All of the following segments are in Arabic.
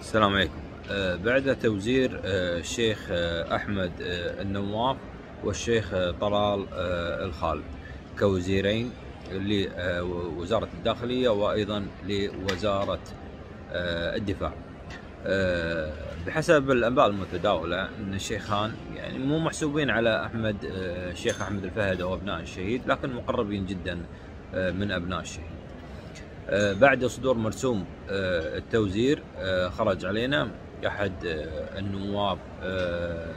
السلام عليكم. آه، بعد توزير آه، الشيخ آه، أحمد النواف والشيخ طلال الخالد. كوزيرين لوزارة الداخلية وأيضا لوزارة الدفاع. بحسب الأنباء المتداولة أن الشيخان يعني مو محسوبين على أحمد الشيخ أحمد الفهد أو أبناء الشهيد لكن مقربين جدا من أبناء الشهيد. بعد صدور مرسوم آه، التوزير آه، خرج علينا أحد آه، النواب آه،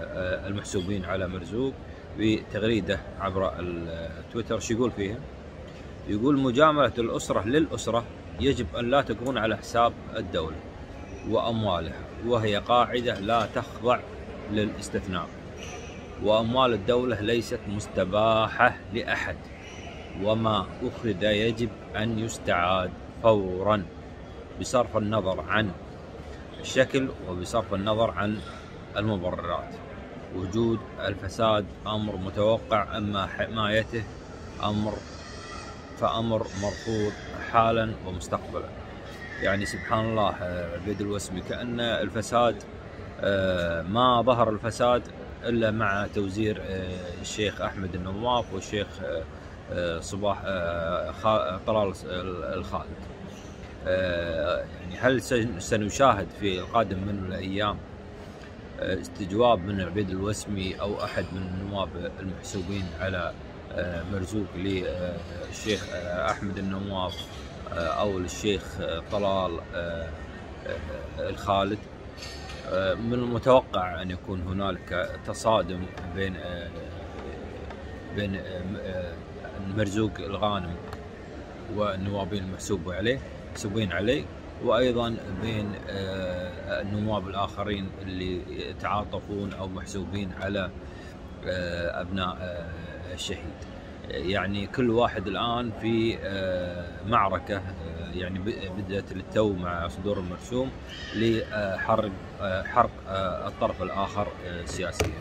آه، المحسوبين على مرزوق بتغريدة عبر التويتر شو يقول فيها؟ يقول مجاملة الأسرة للأسرة يجب أن لا تكون على حساب الدولة وأموالها وهي قاعدة لا تخضع للاستثناء وأموال الدولة ليست مستباحة لأحد وما أخذ يجب أن يستعاد فورا بصرف النظر عن الشكل وبصرف النظر عن المبررات. وجود الفساد أمر متوقع أما حمايته أمر فأمر مرفوض حالا ومستقبلا. يعني سبحان الله عبيد الوسمي كأن الفساد آه، ما ظهر الفساد إلا مع توزير آه، الشيخ أحمد النواف والشيخ آه، صباح آه، خا- طلال الخالد. آه، يعني هل سن- سنشاهد في القادم من الأيام آه، استجواب من عبيد الوسمي أو أحد من النواب المحسوبين على آه، مرزوق للشيخ آه، أحمد النواف آه، أو للشيخ آه، طلال آه، آه، الخالد؟ آه، من المتوقع أن يكون هنالك تصادم بين آه، بين آه، آه، مرزوق الغانم والنوابين المحسوب عليه محسوبين عليه وأيضا بين آه، النواب الآخرين اللي يتعاطفون أو محسوبين على آه، أبناء آه، الشهيد. يعني كل واحد الآن في معركة يعني بدأت للتو مع صدور المرسوم لحرق حرق الطرف الآخر سياسيا.